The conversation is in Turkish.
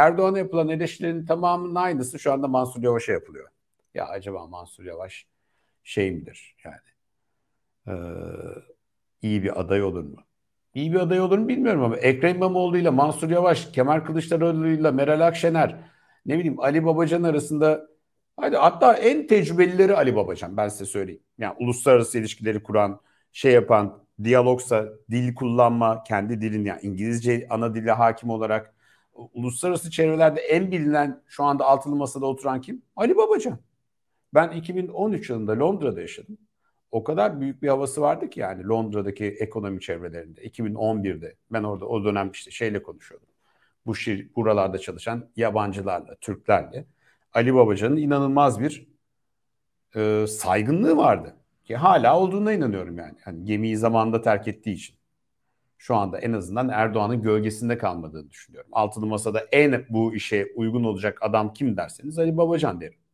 Erdoğan'a yapılan eleştirilerin tamamının aynısı şu anda Mansur Yavaş'a yapılıyor. Ya acaba Mansur Yavaş şey midir yani e, iyi bir aday olur mu? İyi bir aday olur mu bilmiyorum ama Ekrem İmamoğlu ile Mansur Yavaş, Kemal Kılıçdaroğlu ile Meral Akşener, ne bileyim Ali Babacan arasında hadi hatta en tecrübelileri Ali Babacan ben size söyleyeyim. Yani uluslararası ilişkileri kuran, şey yapan, diyalogsa dil kullanma, kendi dilin yani İngilizce ana dille hakim olarak uluslararası çevrelerde en bilinen şu anda altılı masada oturan kim? Ali Babacan. Ben 2013 yılında Londra'da yaşadım. O kadar büyük bir havası vardı ki yani Londra'daki ekonomi çevrelerinde 2011'de ben orada o dönem işte şeyle konuşuyordum. Bu şir, buralarda çalışan yabancılarla, Türklerle. Ali Babacan'ın inanılmaz bir e, saygınlığı vardı. Ki hala olduğuna inanıyorum yani. yani. Gemiyi zamanında terk ettiği için. Şu anda en azından Erdoğan'ın gölgesinde kalmadığını düşünüyorum. Altılı Masa'da en bu işe uygun olacak adam kim derseniz Ali Babacan derim.